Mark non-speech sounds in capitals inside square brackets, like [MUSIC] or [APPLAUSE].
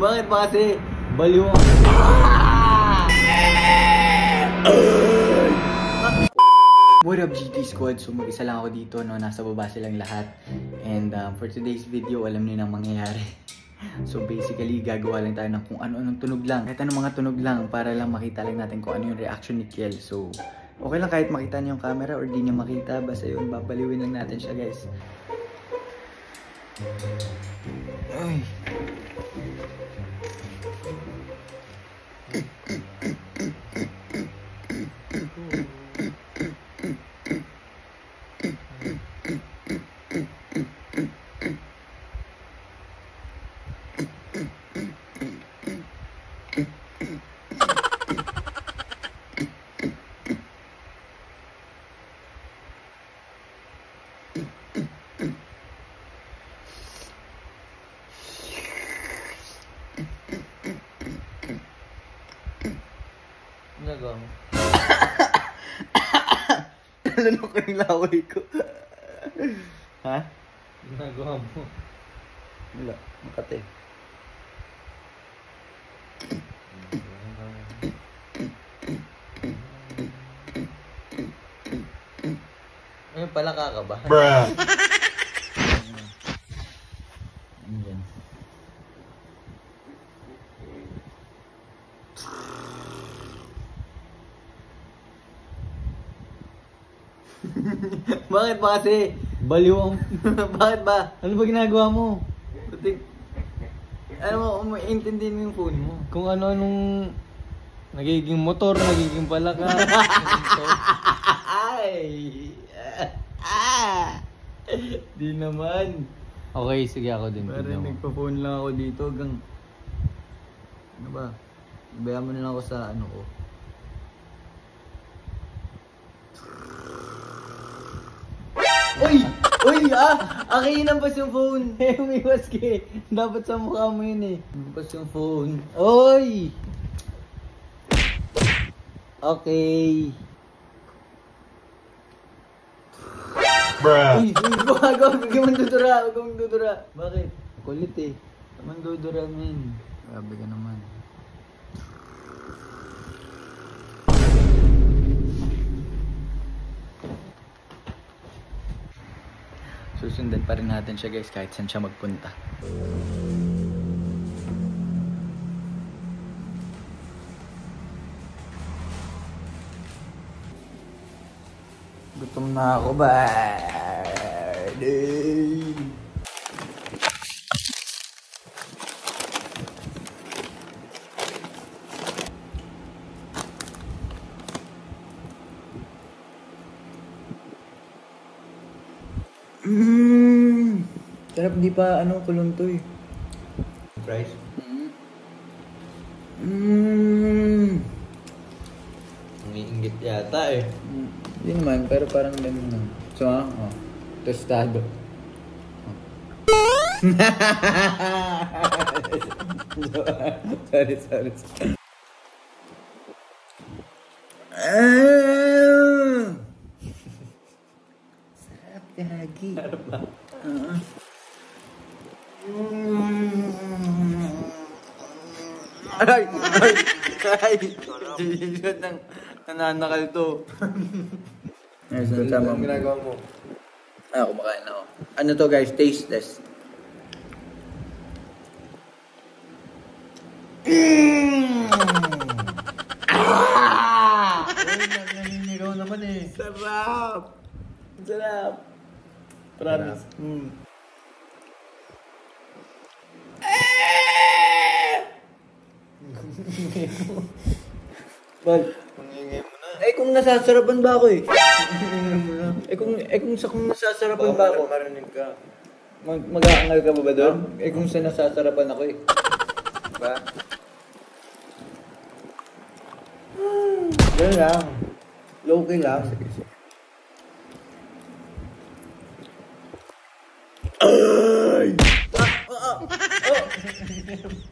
Bakit ba kasi? Baliw ang... What up GT Squad? So mag-isa lang ako dito, no? nasa baba silang lahat. And um, for today's video, alam niyo na ang mangyayari. So basically, gagawa lang tayo ng kung ano-anong tunog lang. Kahit anong mga tunog lang para lang makita lang natin kung ano yung reaction ni Kiel. So, okay lang kahit makita niyo yung camera or di niya makita. Basta yun, babaliwin lang natin siya guys. Ay. Mo? Nalunok ko yung laway ko. [COUGHS] ha? Ginagawa mo? Wala. Makate. Ayun pala kakaba. Bruh. [LAUGHS] Bakit ba kasi? Baliw ang... [LAUGHS] Bakit ba? Ano ba ginagawa mo? Butik... Ano mo, umiintindihin mo yung phone mo. Kung ano-anong nagiging motor, nagiging palaka. [LAUGHS] Ay! Ah! Di naman. okay, sige ako din. Mo. nagpa-phone lang ako dito hanggang... Ano ba? Ibayaan mo na lang ako sa ano ko. Uy! Uy! Ah! Akin pas yung phone! [LAUGHS] Eh, umiwas ka eh. Dapat sa mukha mo yun eh. Umiwas yung phone. Uy! Okay. Bruh. Uy! Uy! Bago! Huwag ka mandudura! Huwag ka mandudura! Bakit? Kulit eh. Mandudura men. Grabe ka naman. Susundan pa rin natin siya guys kahit saan siya magpunta. Gutom na ako ba? Mmm. Sarap di pa ano kulong to eh. Price? Mmm. Umiinggit yata eh. Hindi naman, pero parang ganun lang. So, ah, oh. Tostado. [LAUGHS] sorry, sorry. sorry. Sarap gagi. Sarap ba? Ay! Ay! Ay! Yun ang nananakal to. Ayos na tama mo. ginagawa mo? Ah, kumakain na ako. Ano to guys? Taste test. Uy, naninigaw naman eh. Sarap! Sarap! Promise. Mm. Bal, eh kung nasasarapan ba ako eh? eh kung eh kung sa kung nasasarapan ba ako? marinig ka. Mag mag-aangal ka ba ba doon? Eh kung sa nasasarapan ako eh. Diba? Ganun lang. Low key lang. Ay! Ah, ah, ah.